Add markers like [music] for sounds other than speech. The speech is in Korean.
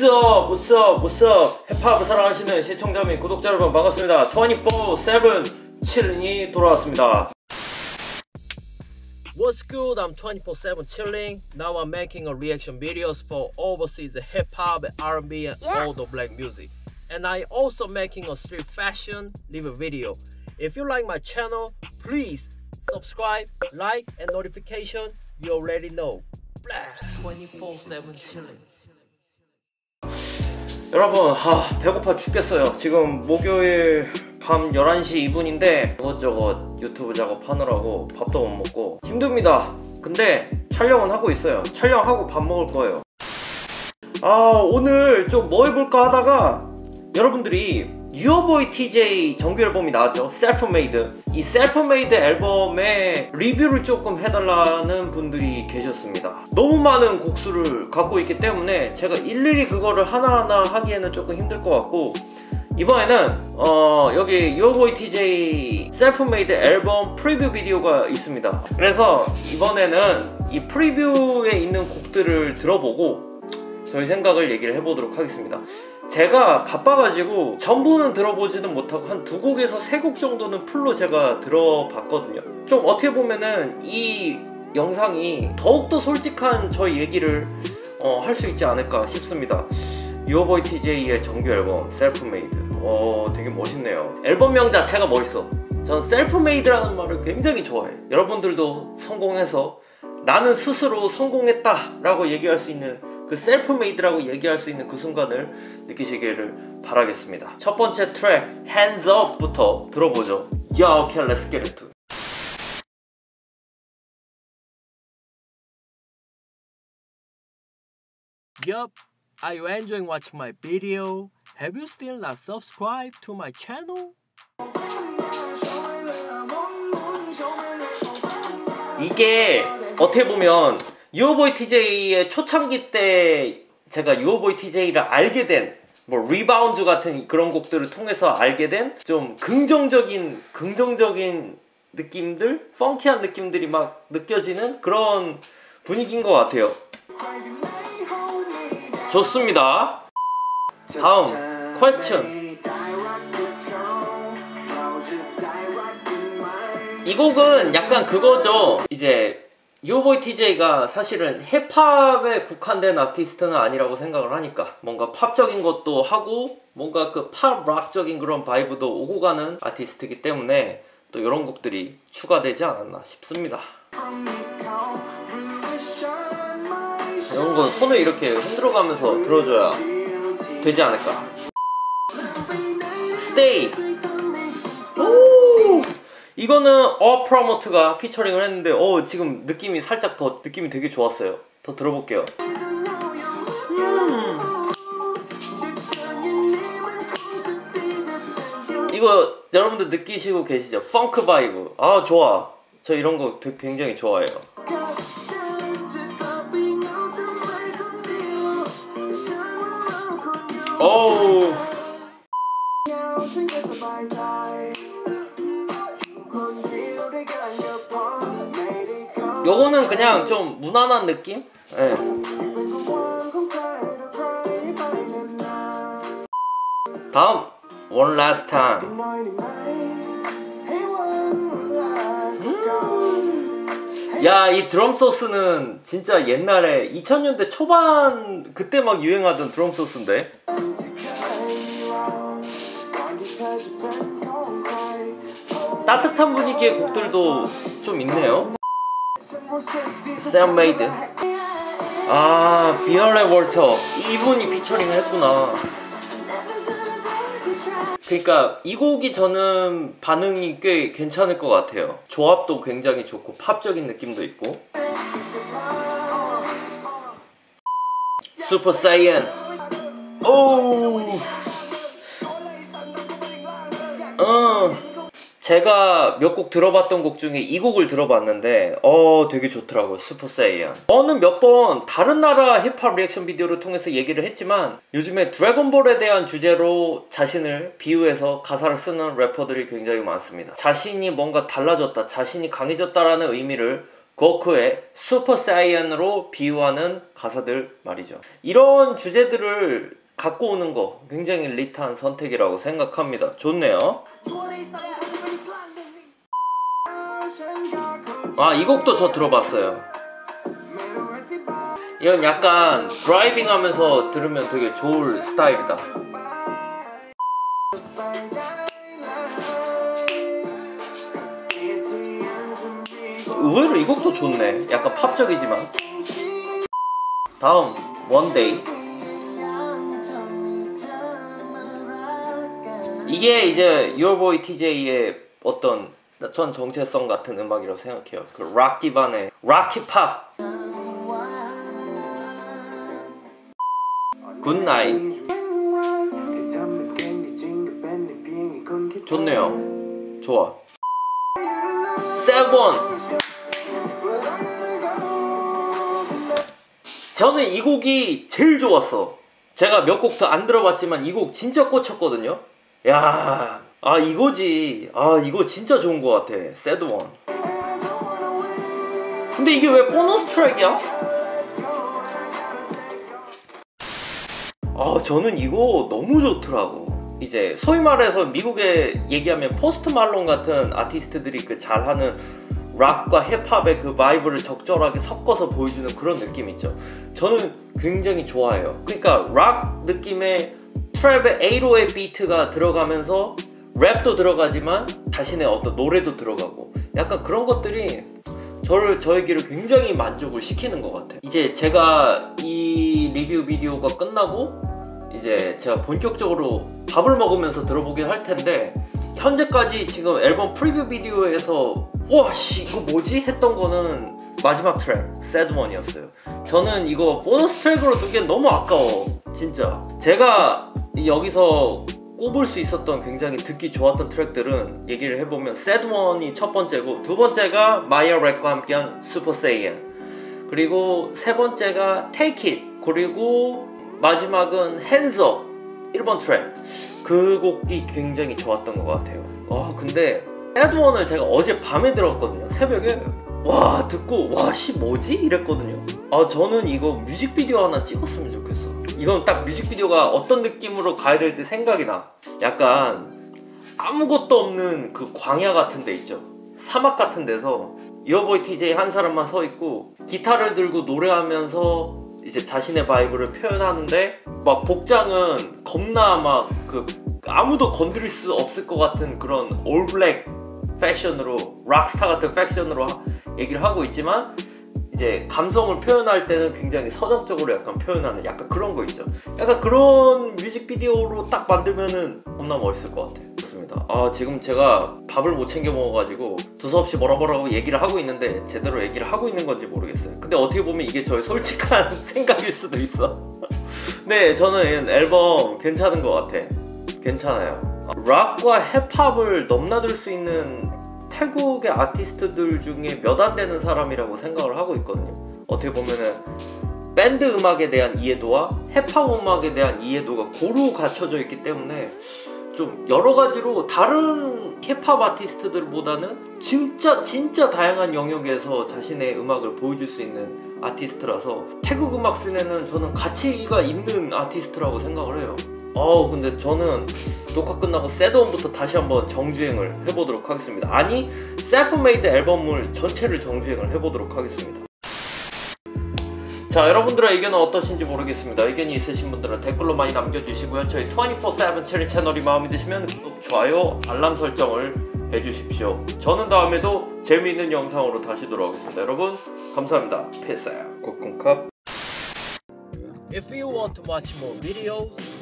무스업 무스업 무스업 힙합을 사랑하시는 시청자 및 구독자 여러분 반갑습니다 24-7 칠링이 돌아왔습니다 What's good? I'm 24-7 chilling. Now I'm making a reaction videos for overseas hip-hop, R&B and all the black music. And I also making a street fashion live video. If you like my channel, please subscribe, like and notification. You already know. 24-7 chilling. 여러분 하, 배고파 죽겠어요. 지금 목요일 밤 11시 2분인데 이것저것 유튜브 작업하느라고 밥도 못 먹고 힘듭니다. 근데 촬영은 하고 있어요. 촬영하고 밥 먹을 거예요. 아 오늘 좀 뭐 해볼까 하다가 여러분들이 URBOYTJ 정규 앨범이 나왔죠. SELFMADE 이 SELFMADE 앨범의 리뷰를 조금 해달라는 분들이 계셨습니다. 너무 많은 곡수를 갖고 있기 때문에 제가 일일이 그거를 하나하나 하기에는 조금 힘들 것 같고 이번에는 어 여기 URBOYTJ SELFMADE 앨범 프리뷰 비디오가 있습니다. 그래서 이번에는 이 프리뷰에 있는 곡들을 들어보고 저희 생각을 얘기를 해보도록 하겠습니다 제가 바빠가지고 전부는 들어보지는 못하고 한 두 곡에서 세 곡 정도는 full로 제가 들어봤거든요. 좀 어떻게 보면은 이 영상이 더욱더 솔직한 저희 얘기를 어, 할 수 있지 않을까 싶습니다. URBOYTJ의 정규 앨범 SELFMADE 어 되게 멋있네요. 앨범명 자체가 멋있어. 전 self-made라는 말을 굉장히 좋아해 여러분들도 성공해서 나는 스스로 성공했다 라고 얘기할 수 있는 그 self-made라고 얘기할 수 있는 그 순간을 느끼시기를 바라겠습니다. 첫 번째 트랙 Hands Up부터 들어보죠. Okay, let's get into it. Yup, are you enjoying watching my video? Have you still not subscribed to my channel? 이게 어떻게 보면 URBOYTJ의 초창기 때 제가 URBOYTJ를 알게 된 뭐 리바운드 같은 그런 곡들을 통해서 알게 된 좀 긍정적인 긍정적인 느낌들, 펑키한 느낌들이 막 느껴지는 그런 분위기인 것 같아요. 좋습니다. 다음 퀘스천. 이 곡은 약간 그거죠. 이제 유보이 TJ가 사실은 힙합에 국한된 아티스트는 아니라고 생각을 하니까 뭔가 팝적인 것도 하고 뭔가 그 팝 락적인 그런 바이브도 오고 가는 아티스트이기 때문에 또 이런 곡들이 추가되지 않았나 싶습니다. 이런 건 손을 이렇게 흔들어가면서 들어줘야 되지 않을까. 스테이. 오! 이거는 어 프로모트가 피처링을 했는데 어 지금 느낌이 살짝 더 느낌이 되게 좋았어요. 더 들어볼게요. 음. 이거 여러분들 느끼시고 계시죠? 펑크 vibe. 아 좋아. 저 이런 거 굉장히 좋아해요. 어우. 요거는 그냥 좀 무난한 느낌? 네. 다음 One Last Time 음. 야이 드럼 소스는 진짜 옛날에 2000년대 초반 그때 막 유행하던 드럼 소스인데 분위기의 곡들도 좀 있네요. 샘메이드 아 비얼레 월터 이분이 피처링을 했구나. 그러니까 이 곡이 저는 반응이 꽤 괜찮을 것 같아요. 조합도 굉장히 좋고 팝적인 느낌도 있고. Super Saiyan 오. 어. 제가 몇 곡 들어봤던 곡 중에 이 곡을 들어봤는데 어 되게 좋더라고요 Super Saiyan 저는 몇 번 다른 나라 힙합 리액션 비디오를 통해서 얘기를 했지만 요즘에 드래곤볼에 대한 주제로 자신을 비유해서 가사를 쓰는 래퍼들이 굉장히 많습니다 자신이 뭔가 달라졌다 자신이 강해졌다라는 의미를 고쿠의 Super Saiyan으로 비유하는 가사들 말이죠. 이런 주제들을 갖고 오는 거 굉장히 lit한 선택이라고 생각합니다. 좋네요. 아, 이 곡도 저 들어봤어요. 이건 약간 드라이빙 하면서 들으면 되게 좋을 스타일이다. 의외로 이 곡도 좋네. 약간 팝적이지만. 다음, One Day. 이게 이제 URBOYTJ의 어떤 전 정체성 같은 음악이라고 생각해요. 그 락 기반의 락 힙합. Good Night. 좋네요. 좋아. 세븐. 저는 이 곡이 제일 좋았어. 제가 몇 곡 더 안 들어봤지만 이 곡 진짜 꽂혔거든요. 야, 아 이거지. 아 이거 진짜 좋은 것 같아. 세드원. 근데 이게 왜 보너스 트랙이야? 아 저는 이거 너무 좋더라고. 이제 소위 말해서 미국에 얘기하면 포스트 말론 같은 아티스트들이 그 잘하는 락과 힙합의 그 vibe를 적절하게 섞어서 보여주는 그런 느낌 있죠. 저는 굉장히 좋아해요. 그러니까 락 느낌의 트랩의 808 비트가 들어가면서 랩도 들어가지만 자신의 어떤 노래도 들어가고 약간 그런 것들이 저를 저에게를 굉장히 만족을 시키는 것 같아요. 이제 제가 이 리뷰 비디오가 끝나고 이제 제가 본격적으로 밥을 먹으면서 들어보긴 할 텐데 현재까지 지금 앨범 프리뷰 비디오에서 와씨 이거 뭐지 했던 거는 마지막 트랙 Sad One이었어요. 저는 이거 보너스 트랙으로 두기엔 너무 아까워 진짜. 제가 여기서 꼽을 수 있었던 굉장히 듣기 좋았던 트랙들은 얘기를 해보면 Sad One이 첫 번째고 두 번째가 MAIYARAP과 함께한 Super Saiyan 그리고 세 번째가 Take It. 그리고 마지막은 Hands Up. 1번 트랙. 그 곡이 굉장히 좋았던 것 같아요. 아 근데 새드원을 제가 어제 밤에 들었거든요. 새벽에. 와 듣고 와 씨 뭐지? 이랬거든요. 아 저는 이거 뮤직비디오 하나 찍었으면 좋겠어 이건 딱 뮤직비디오가 어떤 느낌으로 가야 될지 생각이 나. 약간 아무것도 없는 그 광야 같은 데 있죠. 사막 같은 데서 URBOYTJ 한 사람만 서 있고 기타를 들고 노래하면서 이제 자신의 vibe를 표현하는데 막 복장은 겁나 막 그 아무도 건드릴 수 없을 것 같은 그런 all black 패션으로 rock star 같은 패션으로 하- 얘기를 하고 있지만 이제 감성을 표현할 때는 굉장히 서정적으로 약간 표현하는 약간 그런 거 있죠. 약간 그런 뮤직비디오로 딱 만들면은 겁나 멋있을 것 같아요. 좋습니다. 아 지금 제가 밥을 못 챙겨 먹어가지고 두서없이 뭐라 뭐라고 얘기를 하고 있는데 제대로 얘기를 하고 있는 건지 모르겠어요. 근데 어떻게 보면 이게 저의 솔직한 [laughs] 생각일 수도 있어. [laughs] 네, 저는 앨범 괜찮은 것 같아. 괜찮아요. 락과 힙합을 넘나들 수 있는 태국의 아티스트들 중에 몇 안 되는 사람이라고 생각을 하고 있거든요. 어떻게 보면은 밴드 음악에 대한 이해도와 힙합 음악에 대한 이해도가 고루 갖춰져 있기 때문에 좀 여러 가지로 다른 힙합 아티스트들보다는 진짜 진짜 다양한 영역에서 자신의 음악을 보여줄 수 있는 아티스트라서 태국 음악 씬에는 저는 가치가 있는 아티스트라고 생각을 해요. 어 근데 저는 녹화 끝나고 Sad One부터 다시 한번 정주행을 해보도록 하겠습니다. 아니 Selfmade 앨범을 전체를 정주행을 해보도록 하겠습니다. 자 여러분들의 의견은 어떠신지 모르겠습니다. 의견이 있으신 분들은 댓글로 많이 남겨주시고요. 저희 24-7 체리 채널이 마음에 드시면 구독, 좋아요, 알람 설정을 해주십시오. 저는 다음에도 재미있는 영상으로 다시 돌아오겠습니다. 여러분 감사합니다. Peace야 ขอบคุณครับ If you want to watch more videos